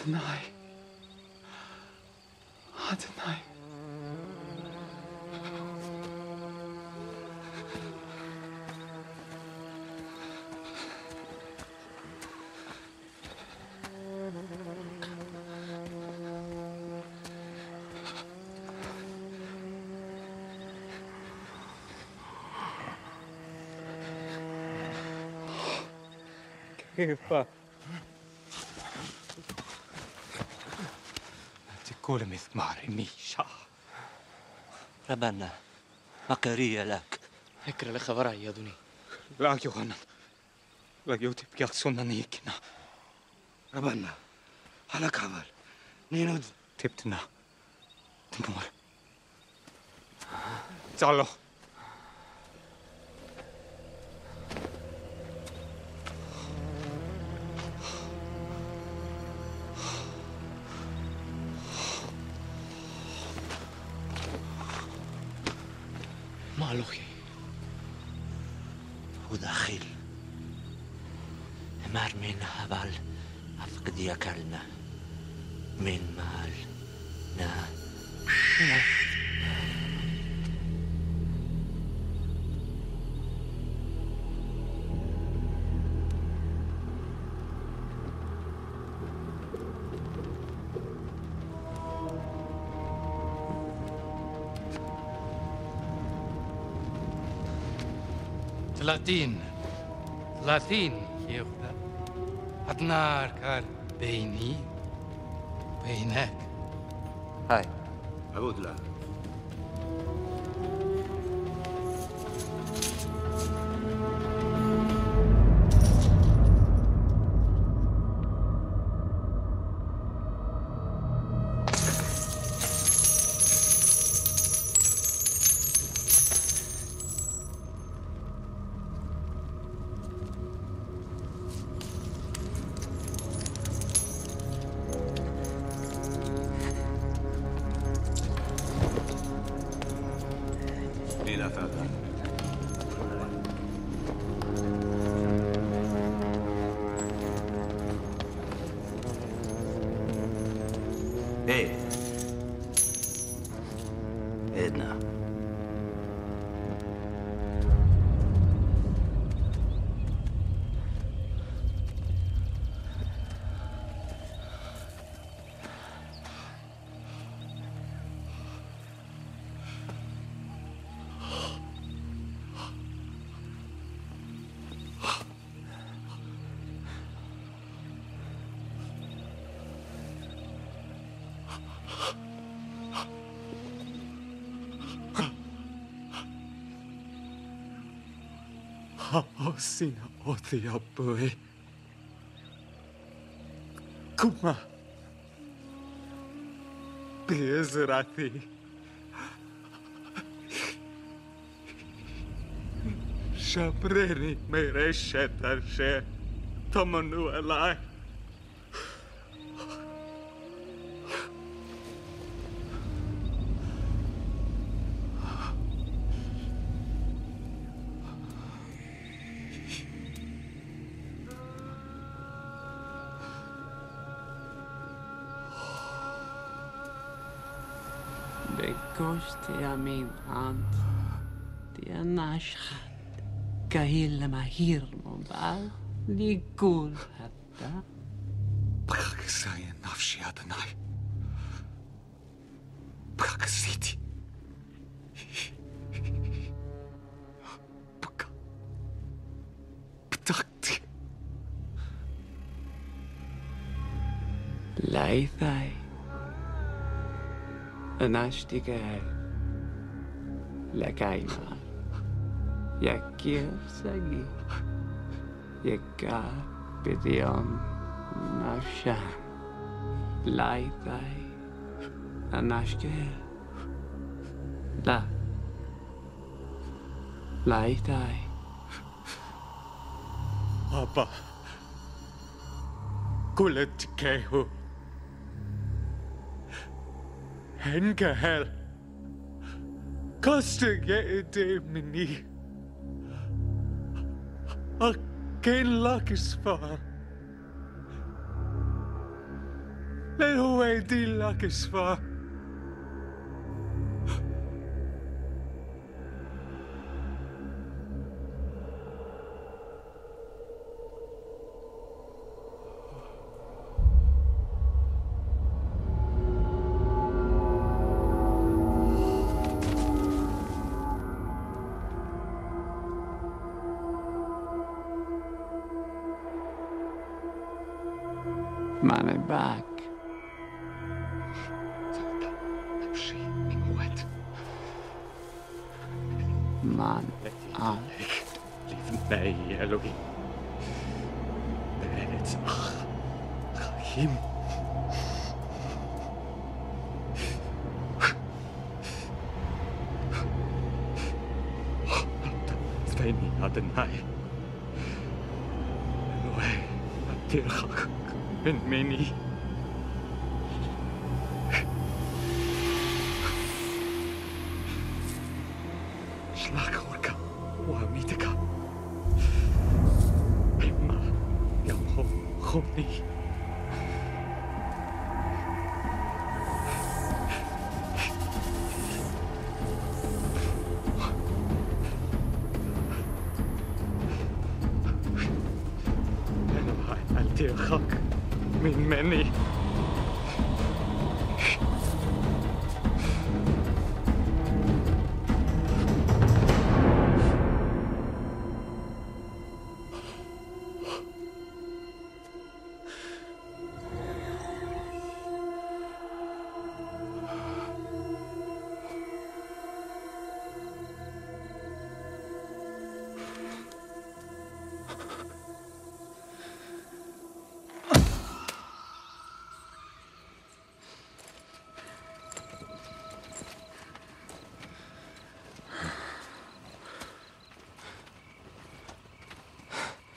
Adonai. Adonai. Give up. مثمار ميشا ربنا مقرية لك. اكره لخبرها يا دوني لا يوغنن لا يوتي بيغسونا نيكنا ربنا على كابل نينود. تبتنا. تمور تعالوا. مالوخي وداخل مار من هبل أفقد يكلنا من مال. نا. تلاتین تلاتین کیوکا ادنار کار بینی بینک های بگو Hey, Oh, sina o te apoe. Kuma. Pies rati. Shapreni me reshetar she. Tomonu alai. Bekoste jag min hand. Det är nashad. Kahil mahir mombal. Ligul hatta. Braksaye nafshi Adonai. Braksiti. Baka. Btakti. Laithai. Nästiga la caimar. Yakirsagi. Yakapidion nafshan. Laithai. Anashkel. La. Laithai. Papa. Kulet kehu. Henkahal. Kostegeedemini. Og genlokkes for ham. Lad hende de lokkes for ham. money back. Man alt. Nei, Elohim. Betzach. Rahim. Sveni Adonai. Eloi, Tirchach. been many. شلاك وركا وميتكا إما يوم خمني mit Manny.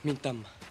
Mintama.